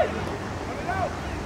Hey! Come on!